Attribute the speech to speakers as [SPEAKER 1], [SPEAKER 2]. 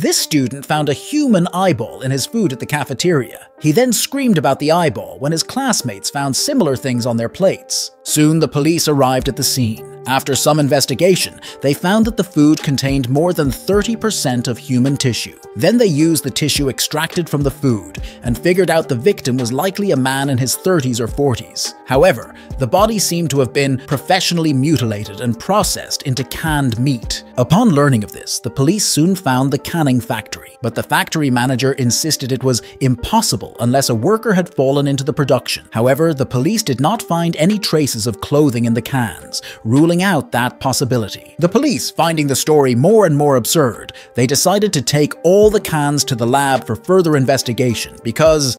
[SPEAKER 1] This student found a human eyeball in his food at the cafeteria. He then screamed about the eyeball when his classmates found similar things on their plates. Soon the police arrived at the scene. After some investigation, they found that the food contained more than 30% of human tissue. Then they used the tissue extracted from the food and figured out the victim was likely a man in his 30s or 40s. However, the body seemed to have been professionally mutilated and processed into canned meat. Upon learning of this, the police soon found the canning factory, but the factory manager insisted it was impossible unless a worker had fallen into the production. However, the police did not find any traces of clothing in the cans, ruling out that possibility. The police, finding the story more and more absurd, they decided to take all the cans to the lab for further investigation because